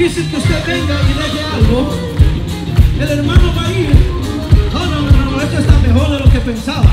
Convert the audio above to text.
difícil que usted venga y deje algo. El hermano va a ir. No, no, no, no, esto está mejor de lo que pensaba.